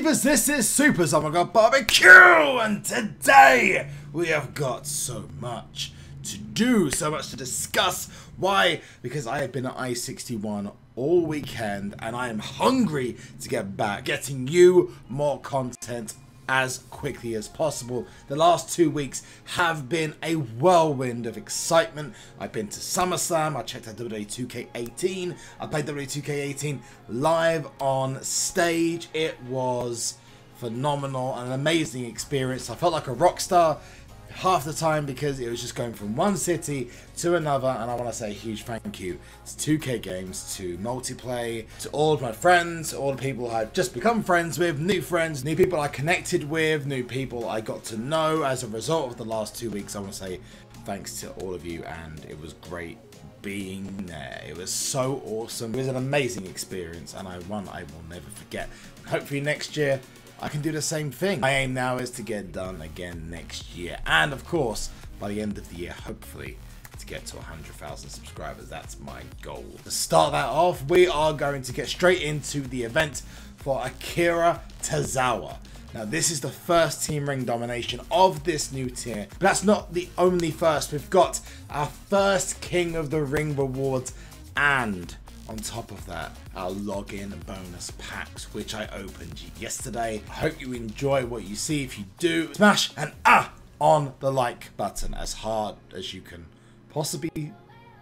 Believers, this is Super Zombie Barbecue, and today we have got so much to do, so much to discuss. Why? Because I have been at I-61 all weekend, and I am hungry to get back, getting you more content as quickly as possible. The last two weeks have been a whirlwind of excitement. I've been to SummerSlam, I checked out WWE 2K18, I played WWE 2K18 live on stage. It was phenomenal, and an amazing experience. I felt like a rock star half the time because it was just going from one city to another and I want to say a huge thank you to 2K Games, to Multiplay, to all of my friends, all the people I've just become friends with, new friends, new people I connected with, new people I got to know as a result of the last two weeks. I want to say thanks to all of you and it was great being there. It was so awesome. It was an amazing experience and I one I will never forget. Hopefully next year I can do the same thing. My aim now is to get done again next year. And of course, by the end of the year, hopefully, to get to 100,000 subscribers. That's my goal. To start that off, we are going to get straight into the event for Akira Tozawa. Now, this is the first Team Ring domination of this new tier. But that's not the only first. We've got our first King of the Ring rewards and on top of that, our login bonus packs, which I opened yesterday. I hope you enjoy what you see. If you do, smash an ah on the like button as hard as you can possibly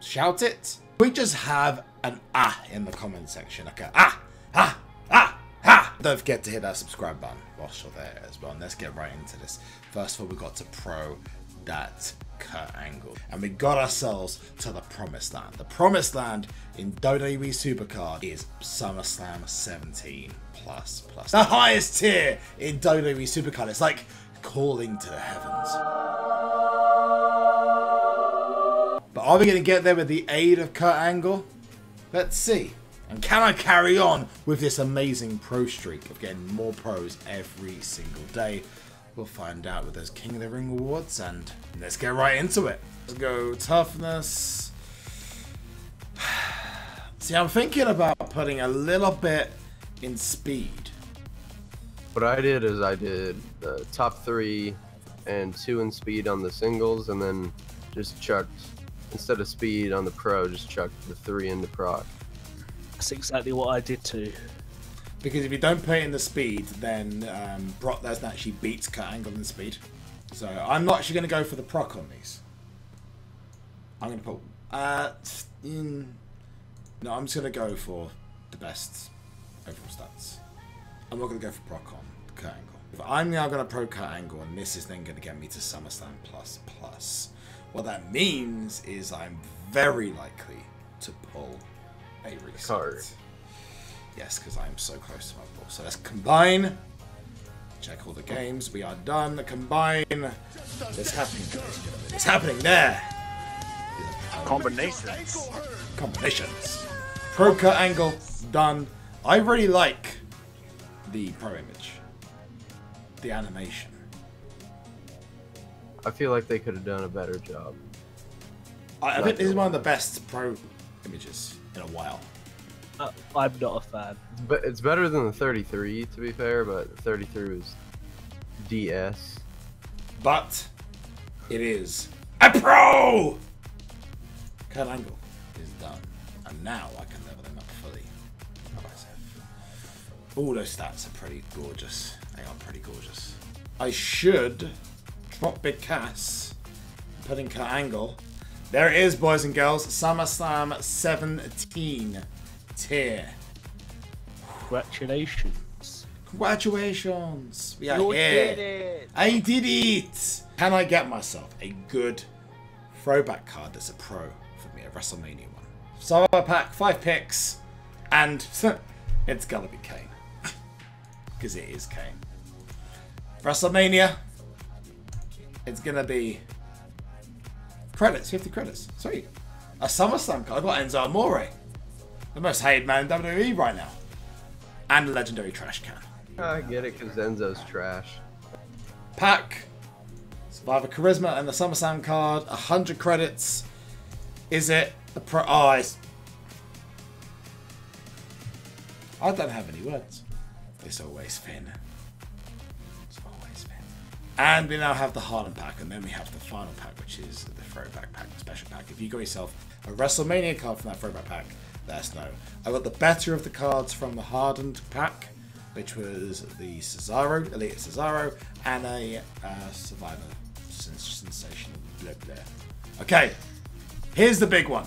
shout it. We just have an ah in the comment section. Okay, ah, ah, ah, ah. Don't forget to hit that subscribe button whilst you're there as well. And let's get right into this. First of all, we got to pro that Kurt Angle. And we got ourselves to the promised land. The promised land in WWE Supercard is SummerSlam 17 plus plus. The highest tier in WWE Supercard. It's like calling to the heavens. But are we going to get there with the aid of Kurt Angle? Let's see. And can I carry on with this amazing pro streak of getting more pros every single day? We'll find out with those King of the Ring awards, and let's get right into it. Let's go toughness. See, I'm thinking about putting a little bit in speed. What I did is I did the top three and two in speed on the singles, and then just chucked, instead of speed on the pro, just chucked the three in the proc. That's exactly what I did too. Because if you don't put in the speed, then um, Brock Lesnar actually beats Kurt Angle in speed. So I'm not actually going to go for the proc on these. I'm going to put... Uh, in, no, I'm just going to go for the best overall stats. I'm not going to go for proc on Kurt Angle. If I'm now going to pro Kurt Angle, and this is then going to get me to SummerSlam Plus Plus, what that means is I'm very likely to pull a reset. Card. Yes, because I am so close to my ball. So let's combine. Check all the games. We are done. Combine. It's happening. It's happening there. Combinations. Combinations. Pro Kurt Angle. Done. I really like the pro image. The animation. I feel like they could have done a better job. I, I think this is one of the best pro images in a while. Uh, I'm not a fan. But it's better than the 33, to be fair, but 33 was DS. But it is a pro! Kurt Angle is done. And now I can level them up fully. All those stats are pretty gorgeous. They are pretty gorgeous. I should drop Big Cass, put in Kurt Angle. There it is, boys and girls. SummerSlam 17 tier. Congratulations. Congratulations. We are You here. did it. I did it! Can I get myself a good throwback card that's a pro for me, a WrestleMania one? So I pack five picks, and it's gonna be Kane. Because it is Kane. WrestleMania, it's gonna be credits, 50 credits. Sweet. A SummerSlam card. I got Enzo Amore. The most hated man in WWE right now. And a legendary trash can. I get it, because Enzo's trash. Pack, Survivor Charisma, and the SummerSlam card. 100 credits. Is it the pro? Oh, it's... I don't have any words. It's always Finn. It's always Finn. And we now have the Harlem pack, and then we have the final pack, which is the throwback pack, the special pack. If you got yourself a WrestleMania card from that throwback pack, us know. I got the better of the cards from the hardened pack, which was the Cesaro, Elite Cesaro, and a uh, Survivor sens- Sensational blah blah. Okay, here's the big one.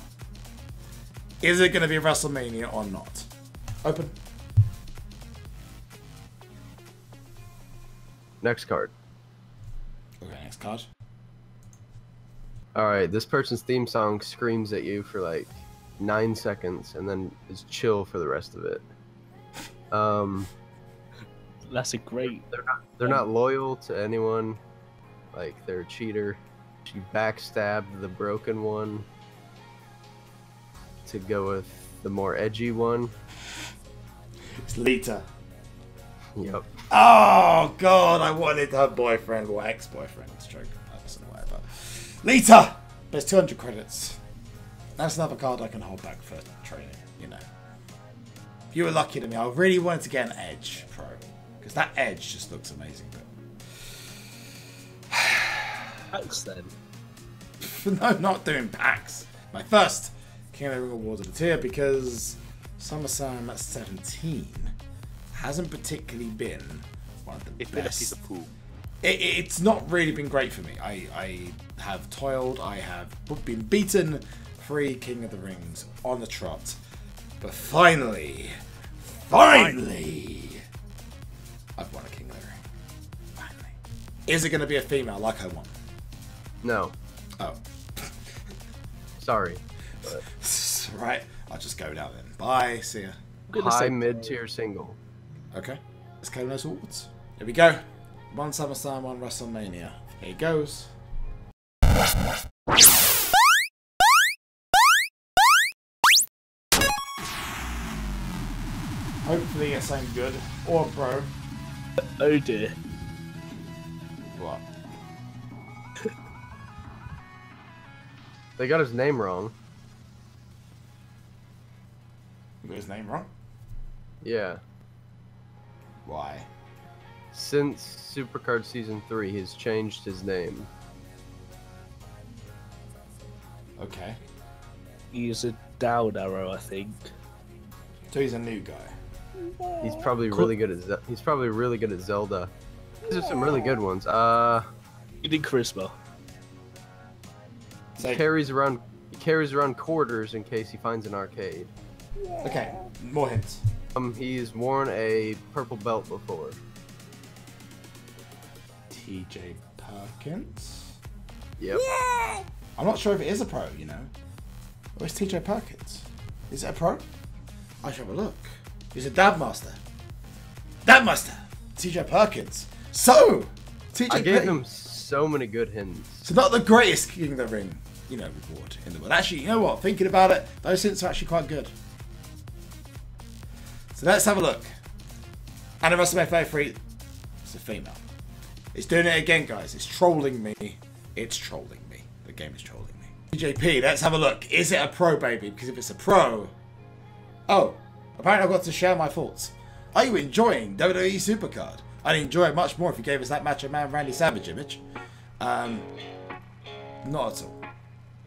Is it going to be WrestleMania or not? Open. Next card. Okay, next card. All right, this person's theme song screams at you for like nine seconds and then is chill for the rest of it. Um, That's a great. they're not they're not loyal to anyone. Like they're a cheater. She backstabbed the broken one to go with the more edgy one. It's Lita. Yep. Oh god, I wanted her boyfriend or ex-boyfriend. It's joke. That's whatever. Lita. There's 200 credits. That's another card I can hold back for training. You know. If you were lucky to me, I really wanted to get an Edge Pro because that Edge just looks amazing. Thanks then. No, not doing packs. My first King of the Ring Award of the tier because SummerSlam 17 hasn't particularly been one of the It's been a best piece of it, it's not really been great for me. I, I have toiled, I have been beaten three King of the Rings on the trot. But finally, finally, I've won a King of the Ring. Finally. Is it going to be a female like I want? No, Oh, sorry. right. I'll just go now then. Bye. See ya. I'm gonna High say mid tier single. Okay. Let's claim those awards. Here we go. One SummerSlam, one WrestleMania. Here it goes. Hopefully it's something good. Or pro. Oh dear. What? They got his name wrong. You got his name wrong? Yeah. Why? Since Supercard Season 3, he's changed his name. Okay. He's a down arrow, I think. So he's a new guy. He's probably really good at Ze- he's probably really good at Zelda. These are some really good ones. Uh, You did charisma. So, carries around he carries around quarters in case he finds an arcade. okay, more hints. Um, he's worn a purple belt before. TJ Perkins? Yep. I'm not sure if it is a pro, you know. Where's TJ Perkins? Is it a pro? I should have a look. He's a dab master. Dab master! TJ Perkins. So! TJ I gave him so many good hints. So not the greatest King of the Ring, you know, reward in the world. Actually, you know what? Thinking about it, those hints are actually quite good. So let's have a look. And the rest of my favorite, it's a female. It's doing it again, guys. It's trolling me. It's trolling me. The game is trolling me. TJP, let's have a look. Is it a pro, baby? Because if it's a pro... Oh, apparently I've got to share my thoughts. Are you enjoying WWE Supercard? I'd enjoy it much more if you gave us that Macho Man Randy Savage image. Um, not at all.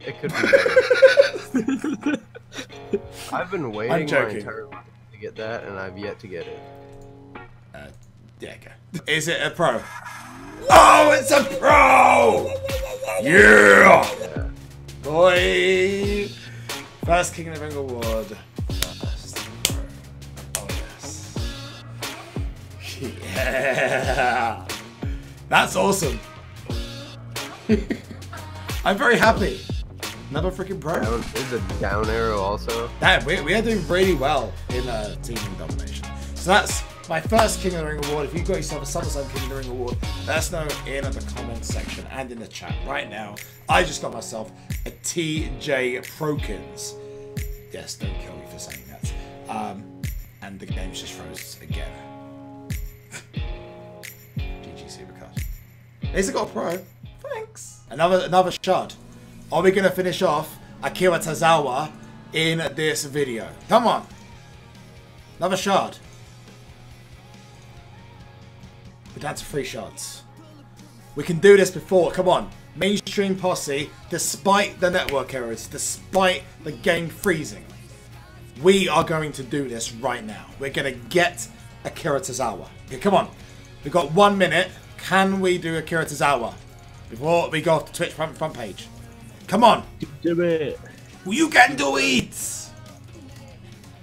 It could be. better. I've been waiting my joking. entire life to get that, and I've yet to get it. Uh, yeah, okay. Is it a pro? Oh, it's a pro! Yeah! Yeah. Boy! First King of the Ring award. Yeah! That's awesome. I'm very happy. Another freaking pro. Down, is a down arrow also. Damn, we, we are doing really well in uh, team domination. So that's my first King of the Ring award. If you've got yourself a SummerSlam King of the Ring award, let us know in the comments section and in the chat right now. I just got myself a TJ Prokins. Yes, don't kill me for saying that. Um, and the game just froze again. It got a pro? Thanks. Another another shot. Are we gonna finish off Akira Tozawa in this video? Come on. Another shard. We're down to three shots. We can do this before. Come on. Mainstream posse, despite the network errors, despite the game freezing, we are going to do this right now. We're going to get Akira Tozawa. Okay, come on. We've got one minute. Can we do Akira Tozawa before we go off the Twitch front, front page? Come on. Do it. You can do it.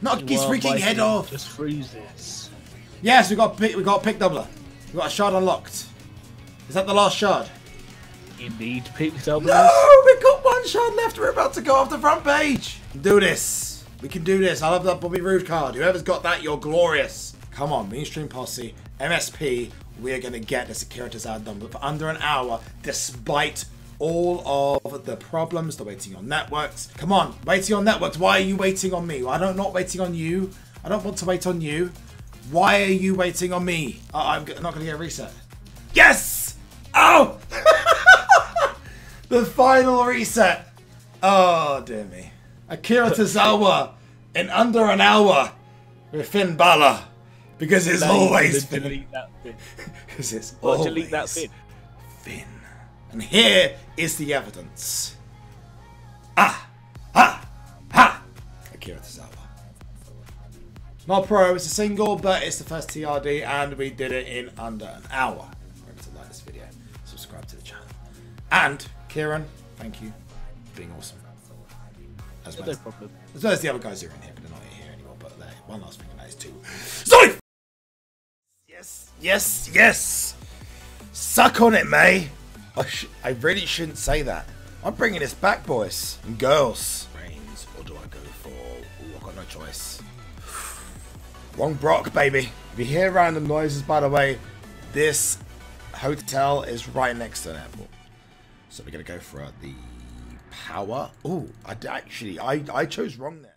Knock his Well, freaking head off. Just freezes. Yes, we got pick, we got a pick doubler. We got a shard unlocked. Is that the last shard? You need pick doubles. No, we got one shard left. We're about to go off the front page. Do this. We can do this. I love that Bobby Roode card. Whoever's got that, you're glorious. Come on, mainstream posse, MSP. We are gonna get the securities out done for under an hour, despite all of the problems, the waiting on networks. Come on, waiting on networks. Why are you waiting on me? I don't not waiting on you. I don't want to wait on you. Why are you waiting on me? I'm not gonna get a reset. Yes! Oh! the final reset. Oh dear me. Akira Tozawa in under an hour with Finn Balor. Because it's always Finn. delete that. Because it's Or always delete that bit. Finn. And here is the evidence. Ah! Ha! Ha! Akira Tozawa. Not pro, it's a single, but it's the first TRD, and we did it in under an hour. Remember to like this video, subscribe to the channel. And, Kieran, thank you for being awesome. As well, No as, problem. as well as the other guys who are in here, but they're not here anymore. But there, one last thing, and that is two. Sorry! Yes, yes, yes! Suck on it, May! I, sh- I really shouldn't say that. I'm bringing this back, boys and girls. Reigns, or do I go for. Ooh, I've got no choice. Wrong Brock, baby. If you hear random noises, by the way, this hotel is right next to an airport. So we're gonna go for uh, the power. Oh, I d- actually I I chose wrong there.